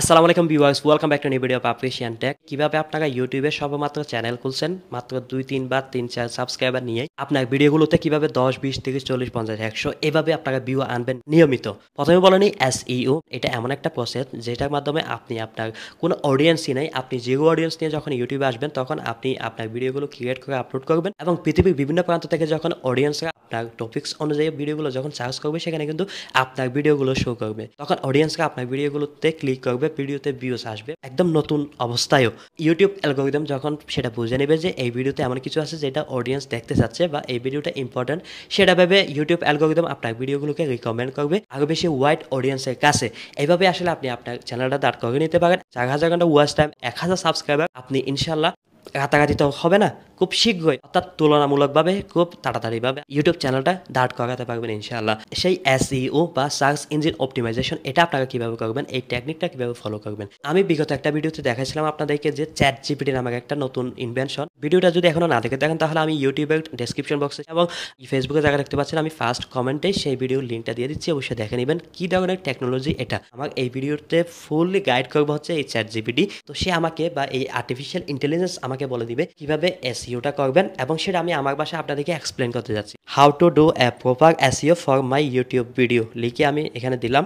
আসসালামু আলাইকুম viewers welcome back to new video আপ্রিসিয়ান tech কীভাবে আপনারা ইউটিউবে সবেমাত্র চ্যানেল খুলছেন, মাত্র দুই, তিন বার তিন, চার সাবস্ক্রাইবার নিয়ে। আপনার ভিডিওগুলোতে কীভাবে দশ, বিশ, তিরিশ, চল্লিশ, পঞ্চাশ, একশো, এভাবে আপনারা ভিউ আনবেন নিয়মিত। প্রথমে বলেনি এস ইউ এটা এমন একটা প্রসেস যেটার মাধ্যমে আপনি আপনার কোনো অডিয়েন্সই নেই, আপনি জিরো অডিয়েন্স নিয়ে যখন ইউটিউবে আসবেন, তখন আপনি আপনার ভিডিওগুলো ক্রিয়েট করে আপলোড করবেন এবং পৃথিবীর বিভিন্ন প্রান্ত থেকে যখন অডিয়েন্সরা আপনার টপিক্স অনুযায়ী ভিডিওগুলো যখন সার্চ করবে, সেখানে কিন্তু আপনার ভিডিওগুলো শো করবে। তখন অডিয়েন্সরা আপনার ভিডিওগুলোতে ক্লিক করবে ভিডিওতে ভিউস আসবে। একদম নতুন অবস্থায়ও। ইউটিউব অ্যালগোরিদম যখন সেটা বুঝে নেবে যে এই ভিডিওতে এমন কিছু আছে যেটা অডিয়েন্স দেখতে চাচ্ছে বা এই ভিডিওটা ইম্পর্টেন্ট সেটা ভেবে ইউটিউব অ্যালগোরিদম আপনার ভিডিওগুলোকে রিকমেন্ড করবে। আরও বেশি ওয়াইড অডিয়েন্সের কাছে। এইভাবে আসলে আপনি আপনার চ্যানেলটা দাঁড় করে নিতে পারেন। চার হাজার ঘণ্টা ওয়াচ টাইম এক হাজার সাবস্ক্রাইবার আপনি ইনশাল্লাহ রাতারাতি তো হবে না। খুব শীঘ্রই, অর্থাৎ তুলনামূলকভাবে খুব তাড়াতাড়িভাবে ইউটিউব চ্যানেলটা দাঁড় করাতে পারবেন ইনশাআল্লাহ। সেই এসইও বা সার্চ ইঞ্জিন অপটিমাইজেশন এটা আপনারা কীভাবে করবেন, এই টেকনিকটা কীভাবে ফলো করবেন? আমি বিগত একটা ভিডিওতে দেখাইছিলাম আপনাদেরকে যে চ্যাট জিপিটি নামক একটা নতুন ইনভেনশন ভিডিওটা যদি এখনও না দেখে দেখেন তাহলে আমি ইউটিউবের ডেসক্রিপশন বক্সে এবং ফেসবুকে জায়গা দেখতে পাচ্ছেন, আমি ফার্স্ট কমেন্টে সেই ভিডিওর লিঙ্কটা দিয়ে দিচ্ছি, অবশ্যই দেখে নেবেন কি ধরনের টেকনোলজি এটা। আমার এই ভিডিওতে ফুললি গাইড করব হচ্ছে এই চ্যাট জিপিটি তো সে আমাকে বা এই আর্টিফিশিয়াল ইন্টেলিজেন্স আমাকে বলে দিবে কীভাবে এসইওটা করবেন এবং সেটা আমি আমার বাসায় আপনাদেরকে এক্সপ্লেন করতে যাচ্ছি। How to do a proper SEO for my YouTube video লিখে আমি এখানে দিলাম।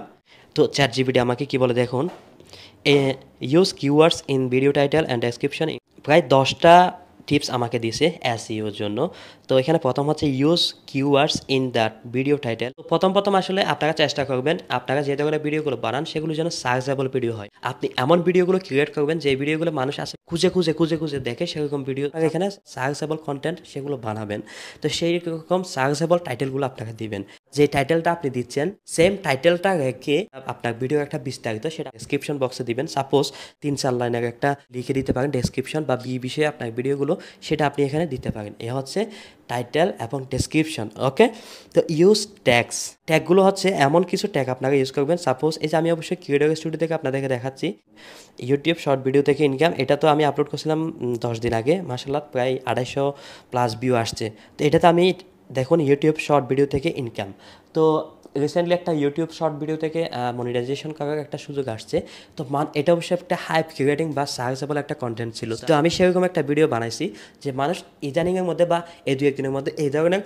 তো চ্যাট জিবিটি আমাকে কী বলে দেখুন? Use keywords in video title and description প্রায় দশটা টিপস আমাকে দিছে এসইওর জন্য। তো এখানে প্রথম হচ্ছে use keywords in that video title তো প্রথম প্রথম আসলে আপনারা চেষ্টা করবেন আপনারা যে ধরনের ভিডিওগুলো বানান সেগুলো যেন সার্চেবল ভিডিও হয়। আপনি এমন ভিডিওগুলো ক্রিয়েট করবেন যে ভিডিওগুলো মানুষ আসে খুঁজে খুঁজে খুঁজে খুঁজে দেখে সেরকম ভিডিও এখানে সার্চেবল কন্টেন্ট সেগুলো বানাবেন। তো সেই রকম সার্চেবল টাইটেলগুলো আপনাকে দিবেন। যে টাইটেলটা আপনি দিচ্ছেন সেম টাইটেলটা রেখে আপনার ভিডিও একটা বিস্তারিত সেটা ডেসক্রিপশন বক্সে দিবেন। সাপোজ তিন চার লাইনের একটা লিখে দিতে পারেন ডেসক্রিপশন বা বি বিষয়ে আপনার ভিডিওগুলো সেটা আপনি এখানে দিতে পারেন। এ হচ্ছে টাইটেল এবং ডেসক্রিপশন ওকে তো ইউজ ট্যাগস ট্যাগগুলো হচ্ছে এমন কিছু ট্যাগ আপনাকে ইউজ করবেন। সাপোজ এই যে আমি অবশ্যই কিউরিও স্টুডিও থেকে আপনাদেরকে দেখাচ্ছি। ইউটিউব শর্ট ভিডিও থেকে ইনকাম এটা তো আমি আপলোড করছিলাম দশ দিন আগে মাসাল্লাহ প্রায় আড়াইশো প্লাস ভিউ আসছে। তো এটাতে আমি দেখুন ইউটিউব শর্ট ভিডিও থেকে ইনকাম তো রিসেন্টলি একটা ইউটিউব শর্ট ভিডিও থেকে মনিটাইজেশন করার একটা সুযোগ আসছে। তো মান, এটা অবশ্যই একটা হাইপ ক্রিয়েটিং বা সার্চেবল একটা কন্টেন্ট ছিল। তো আমি সেরকম একটা ভিডিও বানাইছি যে মানুষ ইদানিংয়ের মধ্যে বা এই দু একদিনের মধ্যে এই ধরনের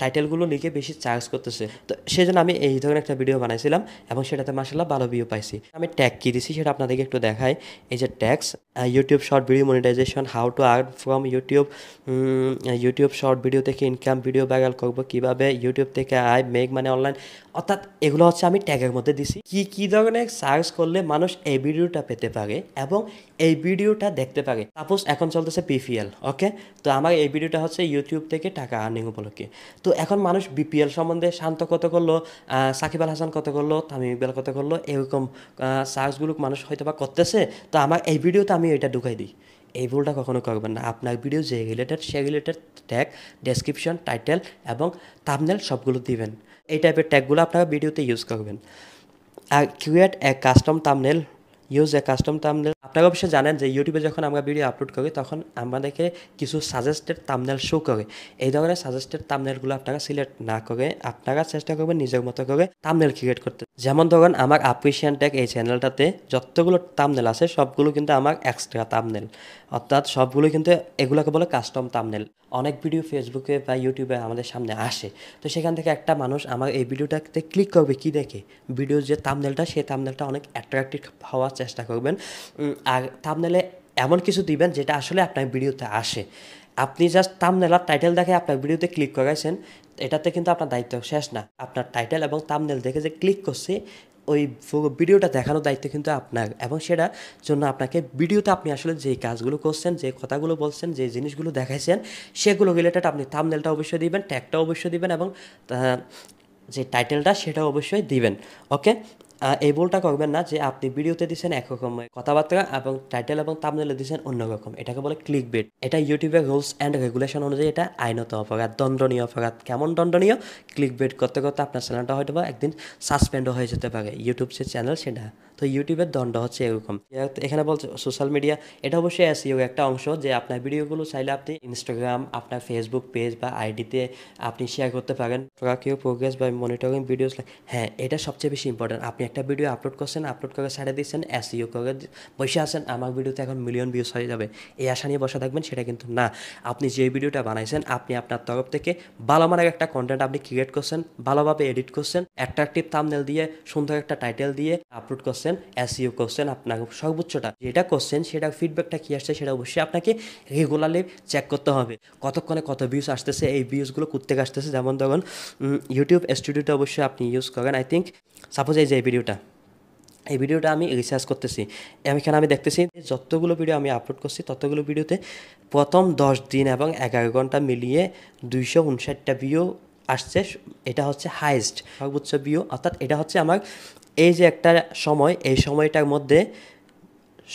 টাইটেলগুলো লিখে বেশি চার্জ করতেছে। তো সেই জন্য আমি এই ধরনের একটা ভিডিও বানাইছিলাম এবং সেটাতে মাসাল্লাহ ভালো ভিউ পাইছি। আমি ট্যাগ কী দিছি সেটা আপনাদেরকে একটু দেখাই। এই যে tags YouTube short video monetisation how to earn from YouTube YouTube short video থেকে ইনকাম ভিডিও ভাইরাল করব কীভাবে ইউটিউব থেকে আয় মেক মানে অনলাইন অর্থাৎ এগুলো হচ্ছে আমি ট্যাগের মধ্যে দিছি। কি কি ধরনের সার্চ করলে মানুষ এই ভিডিওটা পেতে পারে এবং এই ভিডিওটা দেখতে পারে? সাপোজ এখন চলতেছে পিপিএল ওকে তো আমার এই ভিডিওটা হচ্ছে ইউটিউব থেকে টাকা আর্নিং উপলক্ষে। তো এখন মানুষ বিপিএল সম্বন্ধে শান্ত কত করল সাকিব আল হাসান কত করল, তামিম ইকবাল কত করল, এরকম সার্চগুলো মানুষ হয়তো বা করতেছে, তো আমার এই ভিডিওতে আমি এটা ঢুকাই দিই। এই ভুলটা কখনো করবেন না। আপনার ভিডিও যে রিলেটেড সে রিলেটেড ট্যাগ ডেসক্রিপশন টাইটেল এবং তামনেল সবগুলো দিবেন। এই টাইপের ট্যাগুলো আপনারা ভিডিওতে ইউজ করবেন। আর create a custom thumbnail use a custom thumbnail আপনারা অবশ্যই জানেন যে ইউটিউবে যখন আমরা ভিডিও আপলোড করি, তখন আমাদেরকে কিছু সাজেস্টেড তামনেল শো করে। এই ধরনের সাজেস্টেড তামনেলগুলো আপনারা সিলেক্ট না করে, আপনারা চেষ্টা করবেন নিজের মতো করে তামনেল ক্রিয়েট করতে। যেমন ধরুন, আমার আপ্রিসিয়ান ট্যাগ এই চ্যানেলটাতে যতগুলো তামনেল আছে, সবগুলো কিন্তু আমার এক্সট্রা তামনেল অর্থাৎ সবগুলো কিন্তু এগুলোকে বলে কাস্টম তামনেল অনেক ভিডিও ফেসবুকে বা ইউটিউবে আমাদের সামনে আসে। তো সেখান থেকে একটা মানুষ আমার এই ভিডিওটাতে ক্লিক করবে কি দেখে? ভিডিওর যে তামনেলটা সেই তামনেলটা অনেক অ্যাট্রাক্টিভ হওয়ার চেষ্টা করবেন। আর তামনেলে এমন কিছু দিবেন যেটা আসলে আপনার ভিডিওতে আসে। আপনি জাস্ট তামনেল আর টাইটেল দেখে আপনার ভিডিওতে ক্লিক করাইছেন, এটাতে কিন্তু আপনার দায়িত্ব শেষ না। আপনার টাইটেল এবং তামনেল দেখে যে ক্লিক করছে, ওই ভিডিওটা দেখানোর দায়িত্ব কিন্তু আপনার। এবং সেটার জন্য আপনাকে ভিডিওতে আপনি আসলে যে কাজগুলো করছেন, যে কথাগুলো বলছেন, যে জিনিসগুলো দেখাইছেন, সেগুলো রিলেটেড আপনি থামনেলটা অবশ্যই দিবেন ট্যাগটা অবশ্যই দিবেন এবং যে টাইটেলটা সেটা অবশ্যই দিবেন। ওকে এই বলটা করবেন না যে আপনি ভিডিওতে দিচ্ছেন একরকম কথাবার্তা এবং টাইটেল এবং তামনেলে দিচ্ছেন অন্যরকম এটাকে বলে ক্লিক বেট এটা ইউটিউবের রুলস অ্যান্ড রেগুলেশন অনুযায়ী এটা আইনত অপরাধ, দণ্ডনীয় অপরাধ। কেমন দণ্ডনীয়? ক্লিক বেট করতে করতে আপনার চ্যানেলটা হয়তো একদিন সাসপেন্ডও হয়ে যেতে পারে। ইউটিউব যে চ্যানেল সেটা। তো ইউটিউবের দণ্ড হচ্ছে এরকম। এখানে বলছে সোশ্যাল মিডিয়া এটা অবশ্যই এসিও একটা অংশ যে আপনার ভিডিওগুলো চাইলে আপনি ইনস্টাগ্রাম আপনার ফেসবুক পেজ বা আইডিতে আপনি শেয়ার করতে পারেন। কেউ প্রোগ্রেস বা মনিটরিং ভিডিওস হ্যাঁ এটা সবচেয়ে বেশি ইম্পর্টেন্ট আপনি একটা ভিডিও আপলোড করছেন আপলোড করে ছেড়ে দিচ্ছেন এসিও করে বসে আছেন, আমার ভিডিওতে এখন মিলিয়ন ভিউস হয়ে যাবে। এই আশা নিয়ে বসে থাকবেন, সেটা কিন্তু না। আপনি যে ভিডিওটা বানাইছেন, আপনি আপনার তরফ থেকে ভালো মানের একটা কন্টেন্ট আপনি ক্রিয়েট করছেন, ভালোভাবে এডিট করছেন অ্যাট্রাকটিভ থামনেল দিয়ে, সুন্দর একটা টাইটেল দিয়ে আপলোড করছেন। এসইও করছেন আপনার সর্বোচ্চটা যেটা করছেন সেটা ফিডব্যাকটা কী আসছে সেটা অবশ্যই আপনাকে রেগুলারলি চেক করতে হবে। কতক্ষণে কত ভিউজ আসতেছে, এই ভিউজগুলো করতে আসতেছে? যেমন ধরুন ইউটিউব স্টুডিওটা অবশ্যই আপনি ইউজ করেন। আই থিঙ্ক সাপোজ এই যে ভিডিওটা এই ভিডিওটা আমি রিসার্চ করতেছি। এখানে আমি দেখতেছি যতগুলো ভিডিও আমি আপলোড করছি, ততগুলো ভিডিওতে প্রথম দশ দিন এবং এগারো ঘণ্টা মিলিয়ে দুইশো উনষাটটা ভিউ আসছে, এটা হচ্ছে হাইস্ট সর্বোচ্চ ভিউ অর্থাৎ এটা হচ্ছে আমার এই যে একটা সময়, এই সময়টার মধ্যে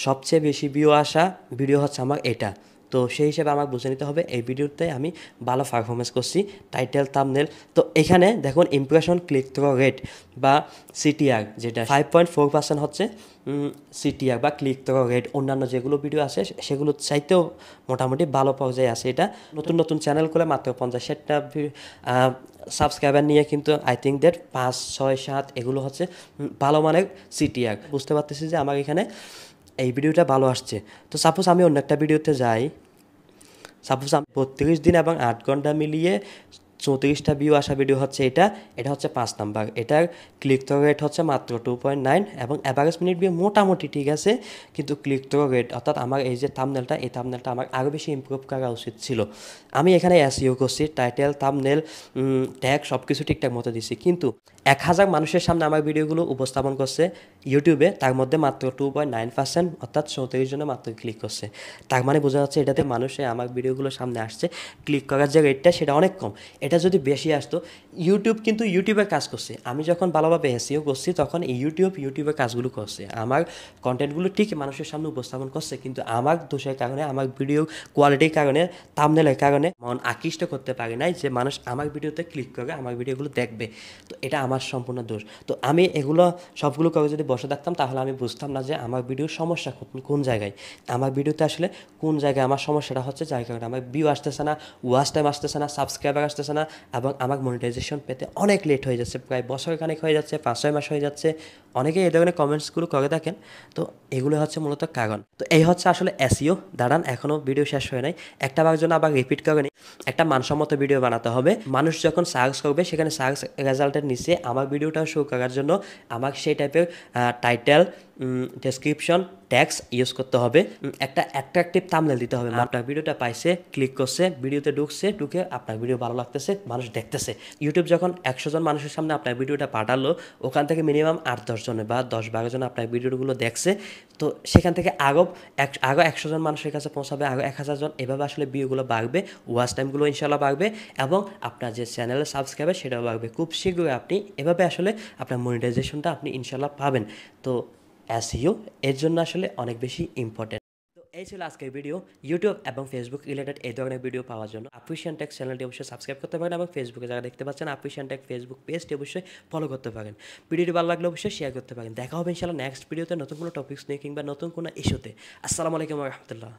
সবচেয়ে বেশি ভিউ আসা ভিডিও হচ্ছে আমার এটা। তো সেই হিসেবে আমার বুঝে নিতে হবে, এই ভিডিওতে আমি ভালো পারফরমেন্স করছি টাইটেল থামনেল তো এখানে দেখুন ইমপ্রেশন ক্লিক থ্রো রেট বা সিটিআর যেটা ফাইভ পয়েন্ট ফোর পার্সেন্ট হচ্ছে সিটিআর বা ক্লিক থ্রো রেট অন্যান্য যেগুলো ভিডিও আছে সেগুলো চাইতেও মোটামুটি ভালো পর্যায়ে আছে এটা। নতুন নতুন চ্যানেল করে মাত্র পঞ্চাশ ষাটটা সাবস্ক্রাইবার নিয়ে কিন্তু আই থিঙ্ক দ্যাট পাঁচ, ছয়, সাত এগুলো হচ্ছে ভালো মানের সিটিআর বুঝতে পারতেছি যে আমার এখানে এই ভিডিওটা ভালো আসছে। তো সাপোজ আমি অন্য একটা ভিডিওতে যাই সাপোজ আমি বত্রিশ দিন এবং আট ঘণ্টা মিলিয়ে চৌত্রিশটা ভিউ আসা ভিডিও হচ্ছে এটা এটা হচ্ছে পাঁচ নাম্বার। এটার ক্লিক থ্রো রেট হচ্ছে মাত্র টু পয়েন্ট নাইন এবং অ্যাভারেজ মিনিট ভিউ মোটামুটি ঠিক আছে, কিন্তু ক্লিক থ্রো রেট অর্থাৎ আমার এই যে থামনেলটা এই থামনেলটা আমার আরও বেশি ইম্প্রুভ করা উচিত ছিল। আমি এখানে এসইও করছি টাইটেল থামনেল ট্যাগ সব কিছু ঠিকঠাক মতো দিছি, কিন্তু এক হাজার মানুষের সামনে আমার ভিডিওগুলো উপস্থাপন করছে ইউটিউবে, তার মধ্যে মাত্র টু পয়েন্ট নাইন পার্সেন্ট অর্থাৎ চৌত্রিশ জনে মাত্র ক্লিক করছে। তার মানে বোঝা যাচ্ছে এটাতে মানুষে আমার ভিডিওগুলো সামনে আসছে ক্লিক করার যে রেটটা সেটা অনেক কম। এটা যদি বেশি আসতো, ইউটিউব কিন্তু ইউটিউবে কাজ করছে। আমি যখন ভালোভাবে এসিও করছি, তখন ইউটিউব, ইউটিউবে কাজগুলো করছে। আমার কন্টেন্টগুলো ঠিক মানুষের সামনে উপস্থাপন করছে, কিন্তু আমার দোষের কারণে, আমার ভিডিও কোয়ালিটির কারণে তামনেলের কারণে মন আকৃষ্ট করতে পারে নাই যে মানুষ আমার ভিডিওতে ক্লিক করে আমার ভিডিওগুলো দেখবে। তো এটা আমার সম্পূর্ণ দোষ। তো আমি এগুলো, সবগুলো করে যদি বসে থাকতাম, তাহলে আমি বুঝতাম না যে আমার ভিডিওর সমস্যা কোন জায়গায়। আমার ভিডিওতে আসলে কোন জায়গায় আমার সমস্যাটা হচ্ছে, যার কারণে আমার ভিউ আসতেছে না ওয়াচ টাইম আসতেছে না সাবস্ক্রাইবার আসতেছে না, এবং আমার মনিটাইজেশন পেতে অনেক লেট হয়ে যাচ্ছে, প্রায় বছর খানেক হয়ে যাচ্ছে, পাঁচ ছয় মাস হয়ে যাচ্ছে। অনেকেই এই ধরনের কমেন্টসগুলো করে থাকেন। তো এগুলো হচ্ছে মূলত কারণ। তো এই হচ্ছে আসলে এসিও দাঁড়ান এখনও ভিডিও শেষ হয়ে নাই। একটা বার জন্য আবার রিপিট করে একটা মানসম্মত ভিডিও বানাতে হবে। মানুষ যখন সার্চ করবে, সেখানে সার্চ রেজাল্টের নিচে আমার ভিডিওটা শো করার জন্য আমার সেই টাইপের টাইটেল ডেসক্রিপশন ট্যাক্স ইউজ করতে হবে। একটা অ্যাট্রাকটিভ তামলেল দিতে হবে। আপনার ভিডিওটা পাইছে ক্লিক করছে ভিডিওতে ঢুকছে ঢুকে আপনার ভিডিও ভালো লাগতেছে মানুষ দেখতেছে। ইউটিউব যখন একশো জন মানুষের সামনে আপনার ভিডিওটা পাঠালো ওখান থেকে মিনিমাম আট দশ জনে বা দশ বারো জন আপনার ভিডিওগুলো দেখছে। তো সেখান থেকে আগো এক আগো একশো জন মানুষের কাছে পৌঁছাবে আগো এক হাজার জন। এভাবে আসলে ভিউগুলো বাড়বে ওয়াচ টাইমগুলো ইনশাল্লাহ বাড়বে এবং আপনার যে চ্যানেলের সাবস্ক্রাইবার সেটাও বাড়বে। খুব শীঘ্রই আপনি এভাবে আসলে আপনার মনিটাইজেশনটা আপনি ইনশাল্লাহ পাবেন। তো এসইও এর জন্য আসলে অনেক বেশি ইম্পর্টেন্ট তো এই ছিল আজকের ভিডিও ইউটিউব এবং ফেসবুক রিলেটেড এই ধরনের ভিডিও পাওয়ার জন্য আফিসিয়ান টেক চ্যানেলটি অবশ্যই সাবস্ক্রাইব করতে পারেন এবং ফেসবুকে যারা দেখতে পাচ্ছেন আফিসিয়ান টেক ফেসবুক পেজটি অবশ্যই ফলো করতে পারেন। ভিডিওটি ভালো লাগলে অবশ্যই শেয়ার করতে পারেন। দেখা হবে ইনশাল্লাহ নেক্সট ভিডিওতে নতুন কোনো টপিক্স নিয়ে কিংবা নতুন কোনো ইস্যুতে আসসালামু আলাইকুম রহমতুল্লাহ।